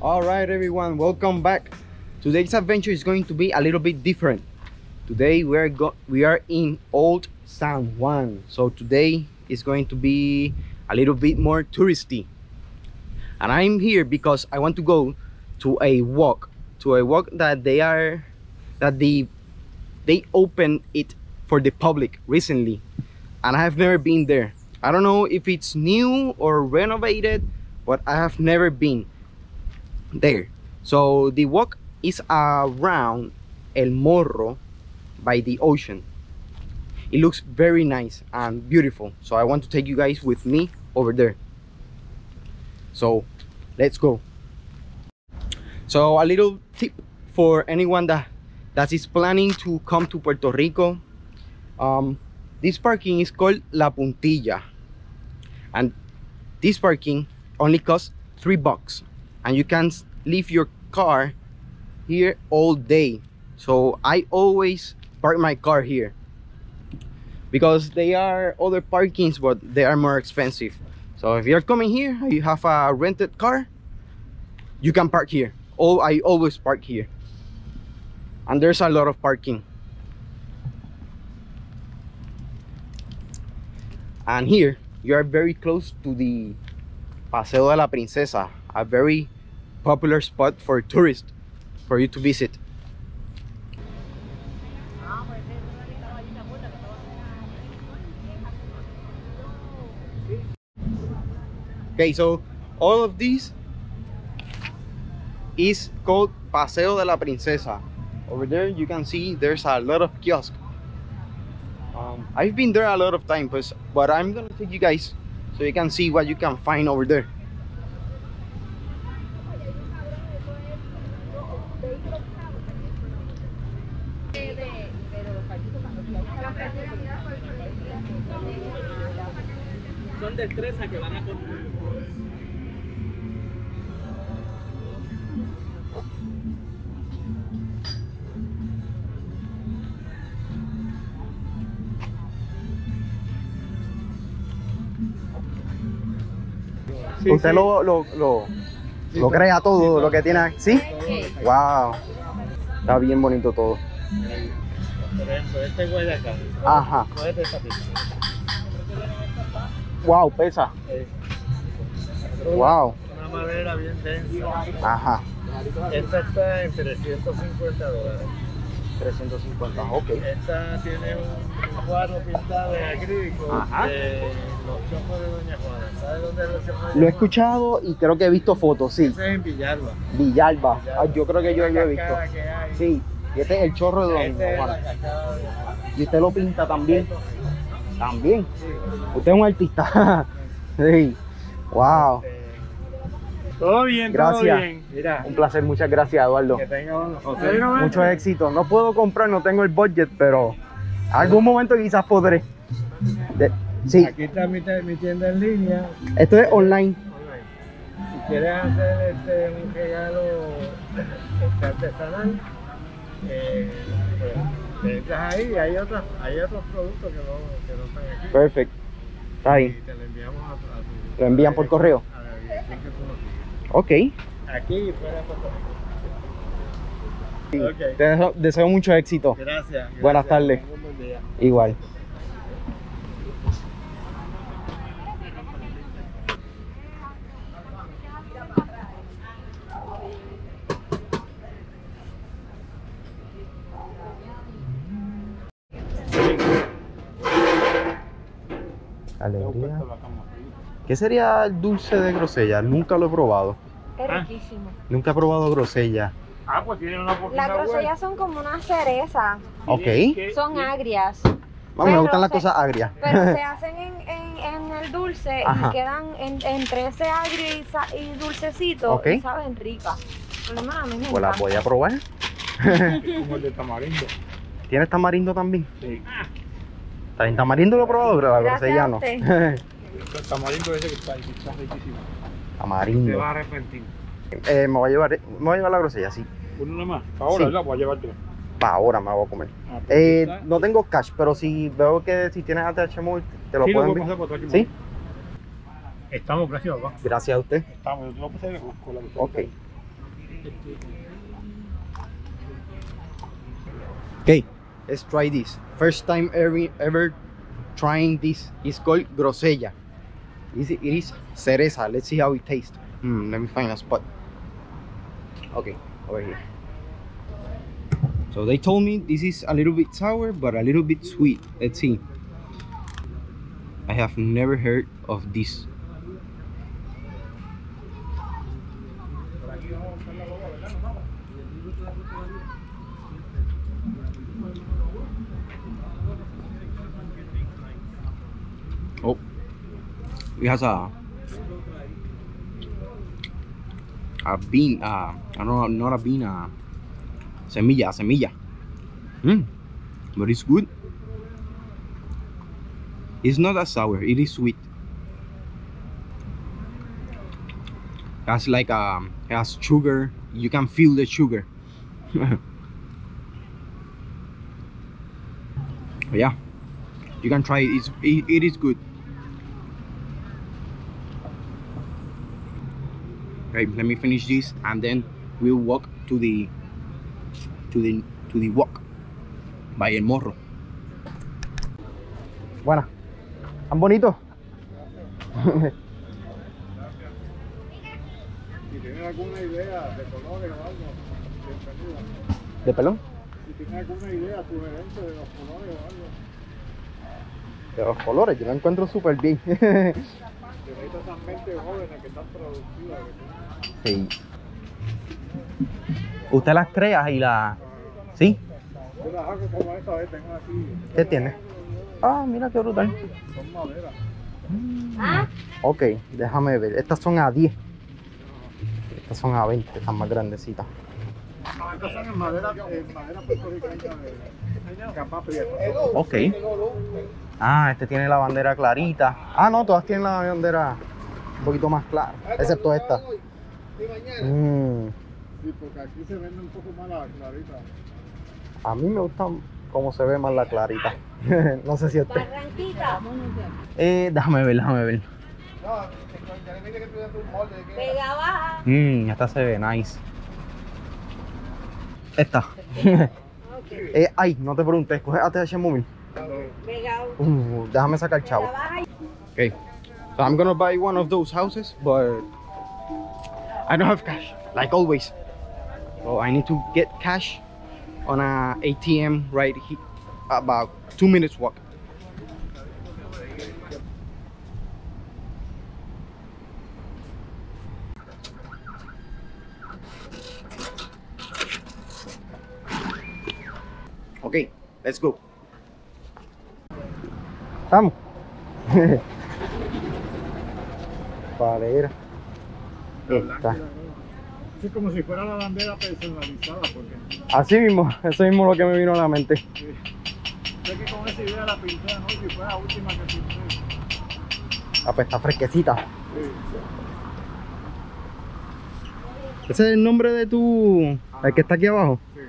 all right everyone welcome back. Today's adventure is going to be a little bit different today we are go we are in old san juan. So today is going to be a little bit more touristy. And i'm here because i want to go to a walk to a walk that they are that the they opened it for the public recently. And i have never been there. I don't know if it's new or renovated but i have never been there. So the walk is around el morro by the ocean. It looks very nice and beautiful. So i want to take you guys with me over there. So let's go. So a little tip for anyone that that is planning to come to puerto rico. Um, this parking is called la puntilla. And this parking only costs three bucks. And you can leave your car here all day. So i always park my car here. Because they are other parkings but they are more expensive. So if you're coming here you have a rented car you can park here. Oh i always park here. And there's a lot of parking. And here you are very close to the paseo de la princesa a very popular spot for tourists for you to visit okay so all of these is called paseo de la princesa. Over there you can see there's a lot of kiosks um, i've been there a lot of times but i'm gonna take you guys so you can see what you can find over there. Son que van a Sí, Usted sí. lo, lo, lo, sí, lo crea todo, lo que tiene. ¿Sí? Wow. Está bien bonito todo. Por ejemplo, este güey de acá. Ajá. Cógete esta. Wow, pesa. Wow. Una madera bien densa. Ajá. Esta está en 350 dólares. 350, ok. Esta tiene un, cuadro pintado de acrílico Ajá. de los chopos de Doña Juana. ¿Sabes dónde es los chopos de Lo he escuchado y creo que he visto fotos, sí. Ese es en Villalba. Villalba. Ah, yo creo que yo lo he visto. Sí. Y este es el chorro de Doña Juana. Y usted lo pinta también. También. Usted es un artista. sí. Wow. Este, Todo bien, Gracias. todo bien. Mira, Un placer, muchas gracias, Eduardo. que tenga un... Mucho éxito. No puedo comprar, no tengo el budget, pero algún momento quizás podré. De- sí, Aquí está mi, mi tienda en línea. esto es online. online. Si quieres hacer este, un regalo este, artesanal, eh, pues, te entras ahí y hay otros, hay otros productos que no, que no están aquí. Perfecto. Está Y ahí. te lo enviamos a, a tu... Lo envían por correo. A la Ok. Aquí fuera de Puerto Rico. Sí. Ok. Te deseo, deseo mucho éxito. Gracias. gracias. Buenas tardes. Buen. Igual. ¿Qué sería el dulce de grosella? Nunca lo he probado. Es Ah. riquísimo. Nunca he probado grosella. Ah, pues tiene una Las grosellas son como una cereza. Ok. Son agrias. Mami, me gustan las cosas agrias. Pero se hacen en, en, en el dulce Ajá. y quedan en- entre ese agrio y, sa- y dulcecito Ok. y saben ricas. Por lo menos a mí me Pues las voy a probar. Como el de tamarindo. ¿Tienes tamarindo también? Sí. ¿También tamarindo lo he probado? Pero la grosella a no. El tamarindo ese que está ahí, que está riquísimo. Te tamarindo. vas a arrepentir. Eh, me voy a llevar, me voy a llevar la grosella, sí. Uno nada más. Ahora, Sí. la voy a llevarte. Para ahora me la voy a comer. Ah, pues, Eh, no tengo cash, pero si veo que si tienes ATH Móvil, te lo Sí, pueden puedo enviar. pasar por atrás, ¿Sí? Estamos, gracias, papá. Gracias a usted. Estamos, yo te lo pasé con con la Ok. Okay, let's try this. First time ever, ever trying this. It's called grosella. It is, it is cereza. Let's see how it tastes. Hmm, let me find a spot. Okay, over here. So they told me this is a little bit sour, but a little bit sweet. Let's see. I have never heard of this. Oh, it has a bean. Uh, I don't know, not a bean. Uh, semilla, semilla. Mm, but it's good. It's not as sour. It is sweet. Has like um, has sugar. You can feel the sugar. yeah, you can try it. It's, it, it is good. Okay, let me finish this and then we'll walk to the to the to the walk by El Morro. Buena. ¿Tan bonito? Si tienes alguna idea de colores o algo, bienvenida. ¿De pelón? Si tienes alguna idea, sugerente de los colores o algo, De los colores, yo lo encuentro súper bien. necesitas esas mentes jóvenes que están productivas. que sí. Usted las crea y las... ¿Sí? Yo las hago como esta vez, tengo aquí. ¿Qué tiene? Ah, mira qué brutal. Son maderas. Ok, déjame ver. Estas son a 10. Estas son a 20, están más grandecitas. Estas son en madera, en madera puertorriqueña de. Ok. Ah, este tiene la bandera clarita. Ah, no, todas tienen la bandera un poquito más clara. Excepto esta. Mm, Sí, porque aquí se vende un poco más la clarita. a mí me gusta cómo se ve más la clarita. no sé si. Barranquita. Eh, déjame ver, déjame ver. Pega baja. Mmm, esta se ve nice. Esta. eh, ay, no te preguntes, coge ATH Móvil. Uh, déjame sacar chavo. Okay, so I'm gonna buy one of those houses, but I don't have cash, like always. So I need to get cash on a ATM right here, about two minutes walk. Let's go. Vamos. Padera. Esta. Es como si fuera la bandera personalizada, porque Así mismo, eso mismo lo que me vino a la mente. sé que con esa idea la pinté anoche y fue la última que pinté. Ah, pues está fresquecita. Sí. Ese es el nombre de tu. El que está aquí abajo. Sí.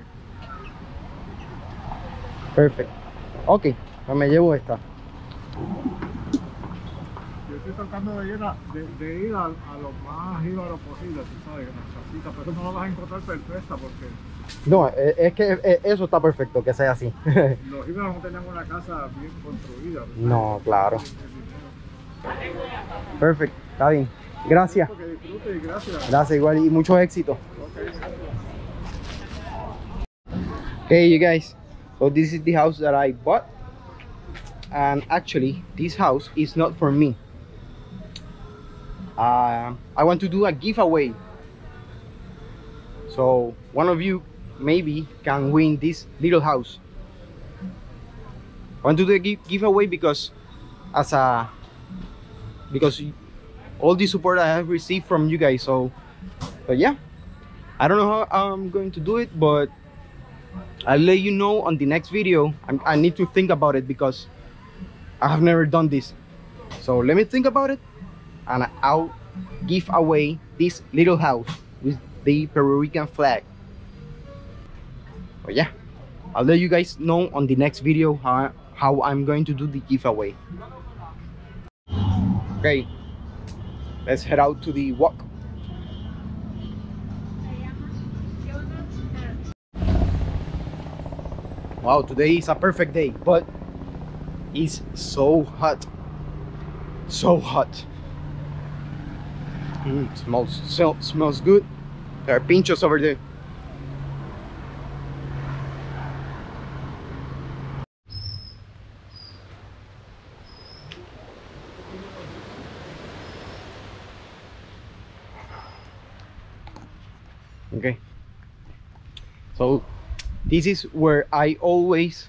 Perfecto. Ok, me llevo esta. Yo estoy tratando de ir a, de, de ir a, a lo más jíbaro posible, tú sabes, en las casitas, pero no la vas a encontrar perfecta porque No, es, es que eh, eso está perfecto, que sea así. los jíbaros no tenían una casa bien construida. ¿verdad? no, claro. Perfecto, está bien. Gracias. Que disfrute y gracias. Gracias igual y mucho éxito. Ok. Okay, you guys. So this is the house that I bought, and actually, this house is not for me. Uh, I want to do a giveaway. So one of you maybe can win this little house. I want to do a give giveaway because, as a, because all the support I have received from you guys. So, but yeah, I don't know how I'm going to do it, but I'll let you know on the next video. I'm, I need to think about it because I have never done this. So let me think about it and I'll give away this little house with the Puerto Rican flag. But yeah, I'll let you guys know on the next video how, how I'm going to do the giveaway. Okay, let's head out to the walk. Wow, today is a perfect day, but it's so hot. So hot. Mm, smells so, smells good. There are pinchos over there. Okay. So this is where I always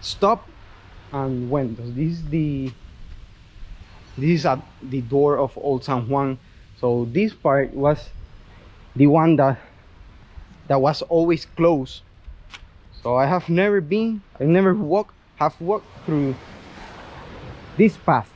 stop and went. This is the this is at the door of Old San Juan. So this part was the one that that was always closed. So I have never been, I never walk, have walked through this path.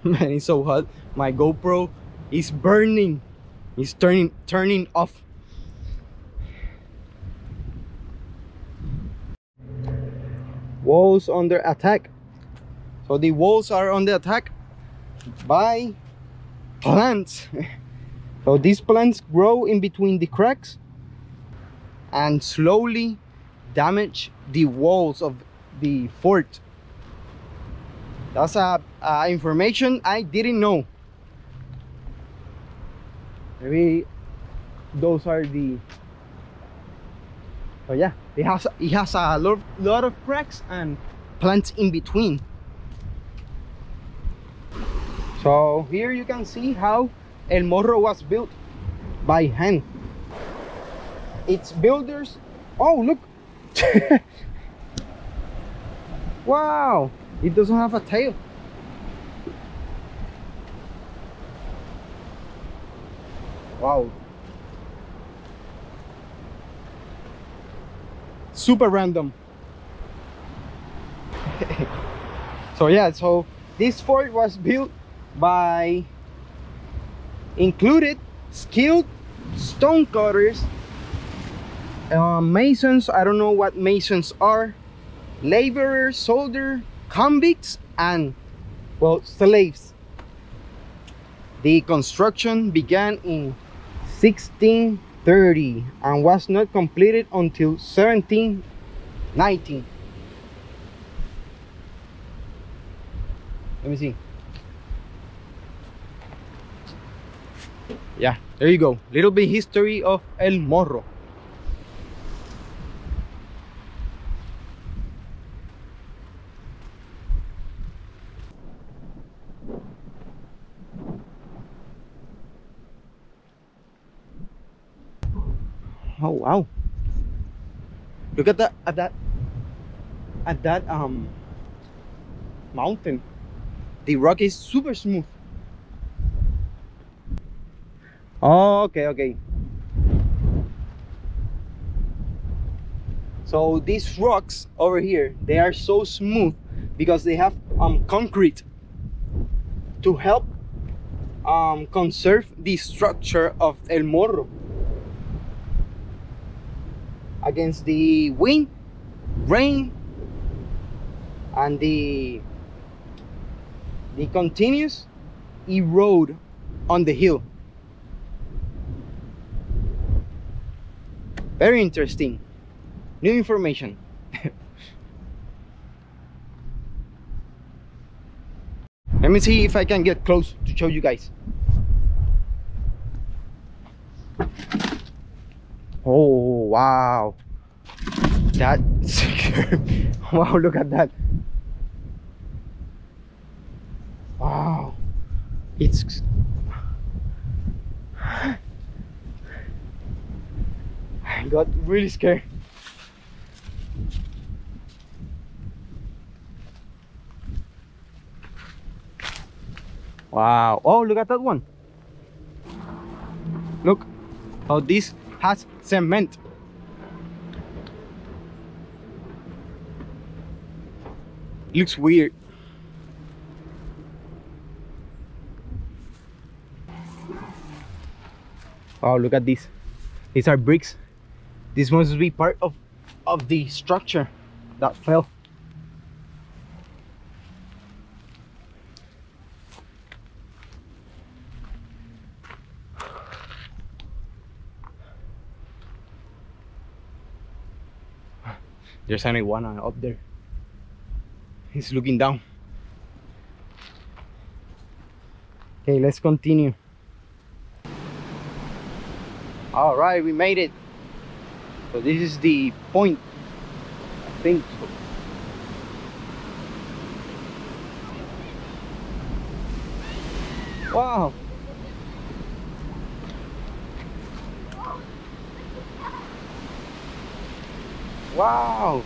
man it's so hot. My gopro is burning. It's turning turning off. Walls under attack. So the walls are under attack by plants. So these plants grow in between the cracks and slowly damage the walls of the fort that's a, uh, information I didn't know. Maybe those are the. So yeah, it has it has a lot of, lot of cracks and plants in between. So here you can see how El Morro was built by hand. Its builders. Oh look! wow! It doesn't have a tail. Wow. Super random. so yeah, so this fort was built by included skilled stone cutters uh, masons i don't know what masons are laborers soldier convicts and well slaves. The construction began in 1630 and was not completed until 1719 let me see. Yeah there you go. Little bit history of el morro Oh wow. Look at that at that at that um mountain. The rock is super smooth. Oh, okay, okay. So these rocks over here, they are so smooth because they have um concrete to help um conserve the structure of El Morro against the wind, rain, and the the continuous erode on the hill. Very interesting. New information. Let me see if I can get close to show you guys. Oh wow. That wow look at that. Wow. It's I got really scared. Wow. Oh, look at that one. Look how this has cement. Looks weird. Oh, look at this. These are bricks. This must be part of of the structure that fell. There's an iguana uh, up there. He's looking down. Okay, let's continue. All right, we made it. So this is the point. I think. Wow. Wow.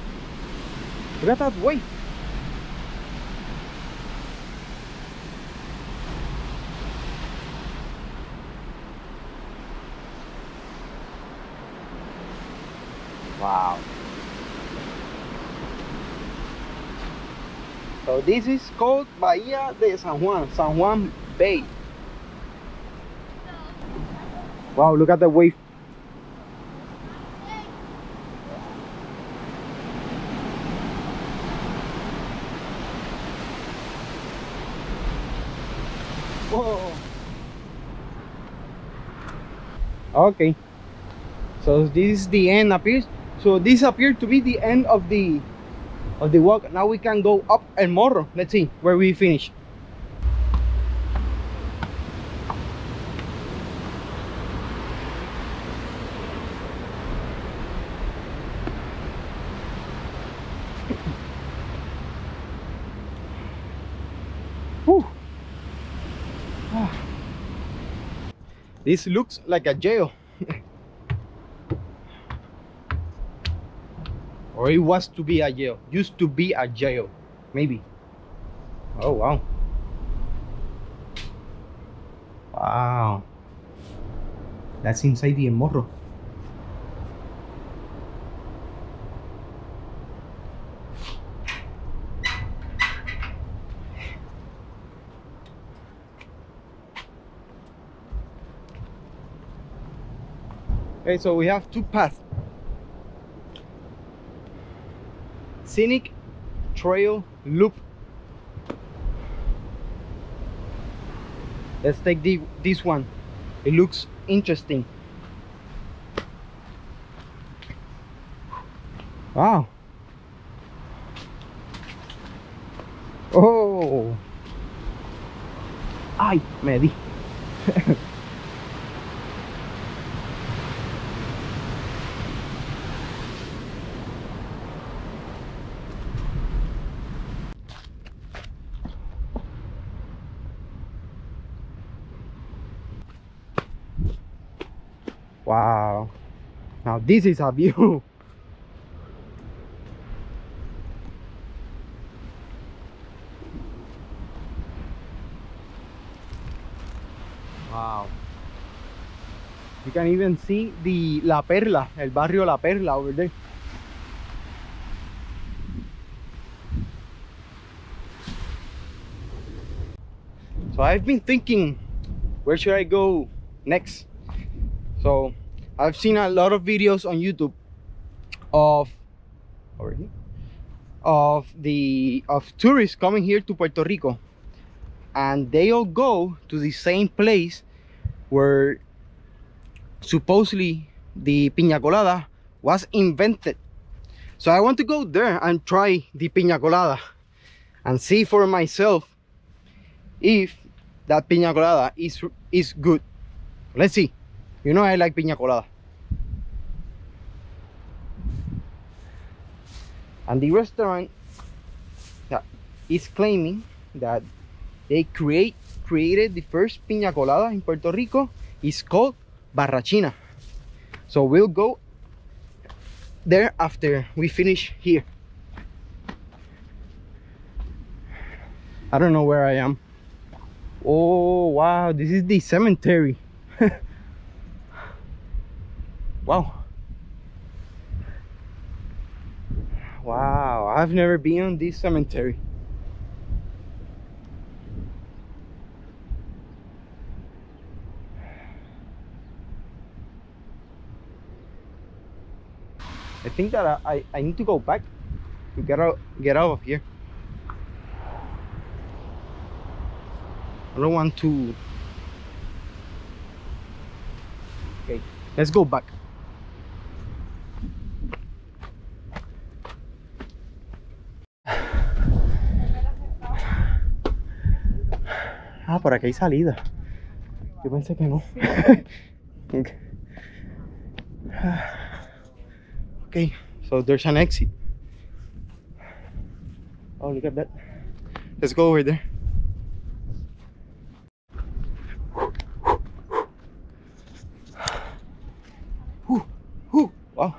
Look at that wave. Wow. So this is called Bahía de San Juan, San Juan Bay. Wow, look at the wave. Okay. So this is the end appears. So this appeared to be the end of the of the walk. Now we can go up El Morro. Let's see where we finish. This looks like a jail. or it was to be a jail. Used to be a jail. Maybe. Oh wow. Wow. That's inside the morro okay so we have two paths. Scenic trail loop. Let's take the this one. It looks interesting. Wow. Oh. Ay me di Wow. Now this is a view. Wow. You can even see the La Perla, el barrio La Perla over there. So I've been thinking, where should I go next? So I've seen a lot of videos on YouTube of here of the of tourists coming here to Puerto Rico and they all go to the same place where supposedly the piña colada was invented. So I want to go there and try the piña colada and see for myself if that piña colada is is good. Let's see. You know I like piña colada. And the restaurant that is claiming that they create created the first piña colada in Puerto Rico is called Barrachina. So we'll go there after we finish here. I don't know where I am. Oh wow, this is the cemetery. wow. Wow, I've never been on this cemetery. I think that I, I, I need to go back to get out get out of here. I don't want to Okay, let's go back. Por aquí hay salida. Yo pensé que no. okay. so there's an exit. Oh, look at that. Let's go over there. Wow.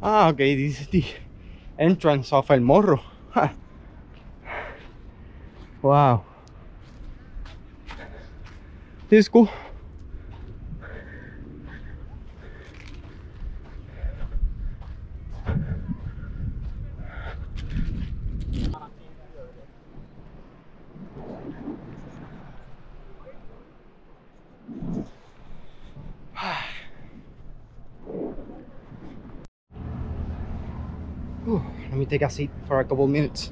Ah, okay, this is the entrance of El Morro. Wow. This is cool. Whew, Let me take a seat for a couple minutes.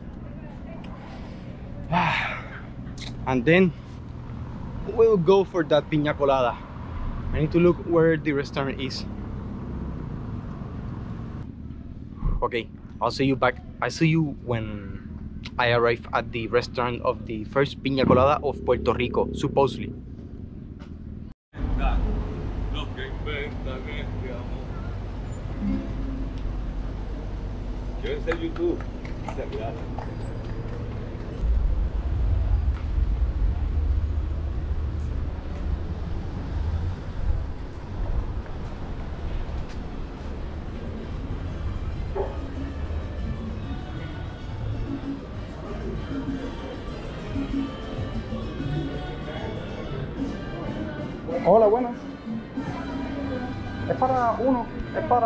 And then we'll go for that piña colada. I need to look where the restaurant is. Okay, I'll see you back. I see you when I arrive at the restaurant of the first piña colada of Puerto Rico, supposedly. Amor. YouTube.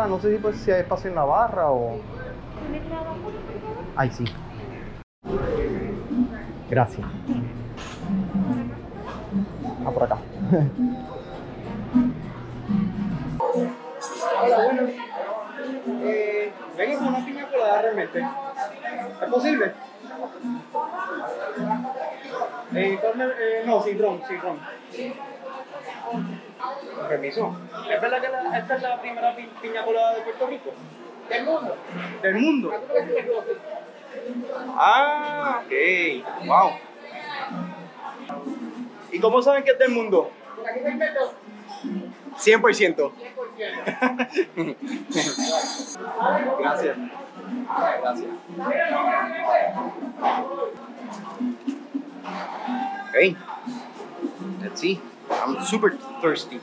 Para, no sé si, pues, si hay espacio en la barra o... Ay, sí. Gracias. Ah, por acá. Hola, buenas. Eh, vengo con una piña colada realmente. ¿Es posible? Eh, eh, no, sin ron, sin ron. Permiso. ¿Es verdad que la- esta es la primera pi- piña colada de Puerto Rico? Del mundo. ¿Del mundo? Ah, ok. Wow. ¿Y cómo saben que es del mundo? 100%. Gracias. Gracias. Okay. Let's see. I'm super thirsty.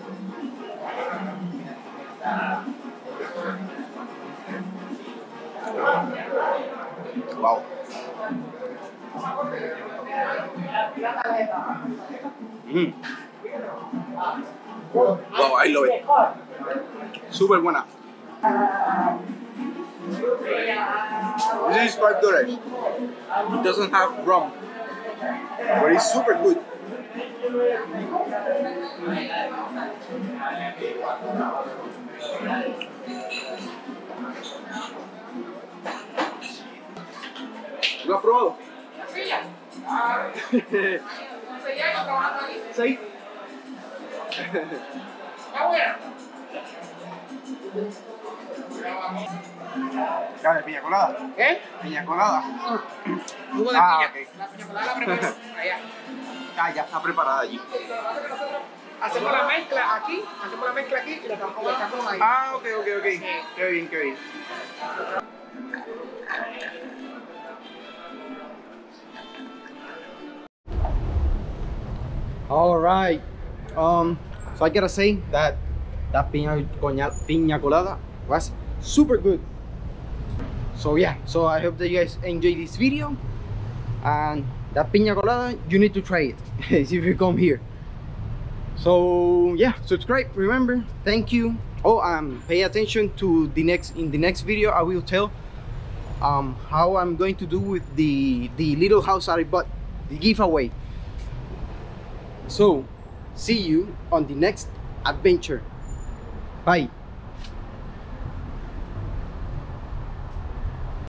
Wow. Mm. Wow, I love it. Super buena. This is five dollars. It doesn't have rum, but it's super good. ¿Lo has probado? Sí, ya. Seguimos trabajando aquí. Sí. Está. Dale, piña colada. ¿Qué? Piña colada. De Ah, piña. La piña colada la allá. Ah, ya está preparada allí. Hacemos la mezcla aquí, hacemos la mezcla aquí y la tapamos ahí. Ah, ok, ok, ok. Qué bien, qué bien. All right. Um, so I gotta say that that piña, piña colada was super good. So yeah, so I hope that you guys enjoy this video. And that piña colada, you need to try it if you come here. So yeah, subscribe. Remember, thank you. Oh, um, pay attention to the next in the next video. I will tell um how I'm going to do with the the little house I bought, the giveaway. So, see you on the next adventure. Bye.